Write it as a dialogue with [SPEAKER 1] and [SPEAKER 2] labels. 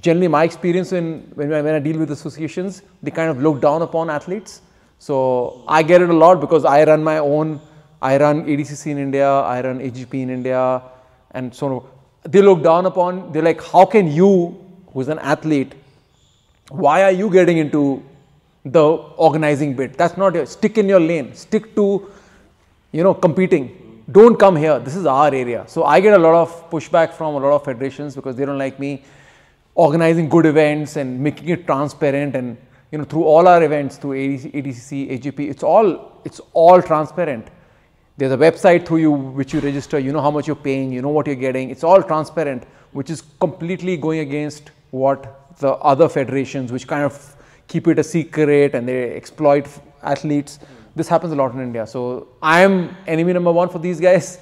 [SPEAKER 1] generally my experience in when, I- when I deal with associations, they kind of look down upon athletes. So I get it a lot because I run my own, I run ADCC in India, I run AGP in India, and so on. They look down upon, they're like, how can you, who's an athlete, why are you getting into the organizing bit? That's not your, stick in your lane, stick to, you know, competing. Don't come here, this is our area. So I get a lot of pushback from a lot of federations because they don't like me organizing good events and making it transparent and you know through all our events through ADC, ADCC, AGP, it's all it's all transparent. There's a website through you which you register. You know how much you're paying. You know what you're getting. It's all transparent, which is completely going against what the other federations, which kind of keep it a secret and they exploit athletes. This happens a lot in India. So I am enemy number one for these guys.